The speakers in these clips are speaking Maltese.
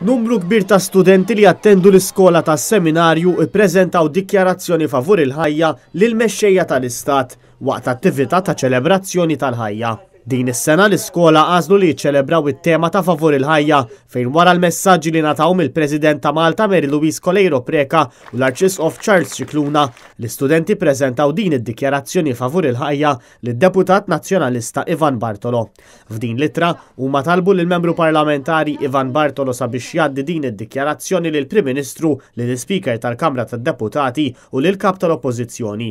Numru kbir ta' studenti li attendu l-iskola tas-seminarju ippreżentaw dikjarazzjoni favur il-ħajja lill-mexxejja tal-istat waqt attività ta' ċelebrazzjoni tal-ħajja. Din is-sena l-iskola għażlu li jiċċelebraw it-tema ta' favur il-ħajja fejn wara l-messaġġi li ngħataw mill-President ta' Malta Mary Louise Coleiro Preca u l-Arċisqof Charles Scicluna, l-istudenti ppreżentaw din id-dikjarazzjoni favur il-ħajja lid-Deputat Nazzjonalista Ivan Bartolo. F'din l-ittra, huma talbu lil membru parlamentari Ivan Bartolo sabiex jgħaddi din id-dikjarazzjoni lil Prim Ministru, lil Speaker tal-Kamra tad-Deputati u lil Kap tal-Oppożizzjoni.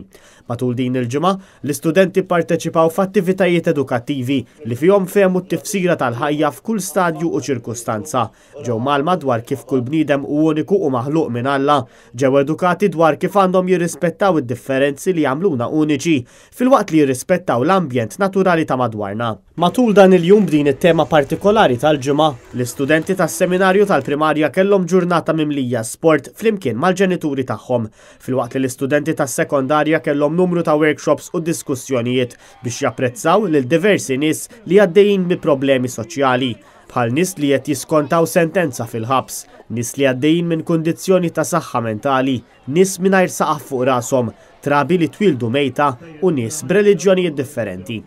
Matul din il-ġimgħa, l-istudenti pparteċipaw f'attivitajiet edukattivi li fihom fehmu t-tifsira tal-ħajja f'kull stadju u ċirkustanza. ġew mgħallma dwar kif kull bniedem hu uniku u maħluq minn Alla, ġew edukati dwar kif għandhom jirrispettaw id-differenzi li jagħmluna uniċi, filwaqt li jirrispettaw l-ambjent naturali ta' madwarna. Matul dan il-jum b'din it-tema partikolari tal-ġimgħa, l-istudenti tas-Seminarju tal-Primarja kellhom ġurnata mimlija sport flimkien mal-ġenituri tagħhom, filwaqt li l-istudenti tas-Sekondarja kellhom numru ta' workshops u diskussjonijiet biex japprezzaw lil diversi nies li għaddejjin bi problemi soċjali. bħal nies li qed jiskontaw sentenza fil-ħabs, nies li għaddejjin minn kundizzjoni ta' saħħa mentali, nies mingħajr saqaf fuq rashom, trabi li twieldu mejta u nies b'reliġjonijiet differenti.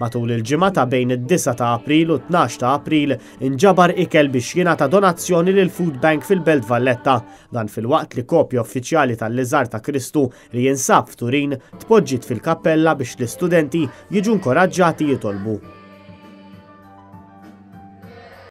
Matul il-ġimgħa ta' bejn id-9 ta' April u t-12 ta' April inġabar ikel biex jingħata donazzjoni lill-Food Bank fil-Belt Valletta, dan filwaqt li kopja uffiċjali tal-liżar ta' Kristu li jinsab f'Turin tpoġġiet fil-kappella biex l-istudenti jiġu nkoraġġati jitolbu.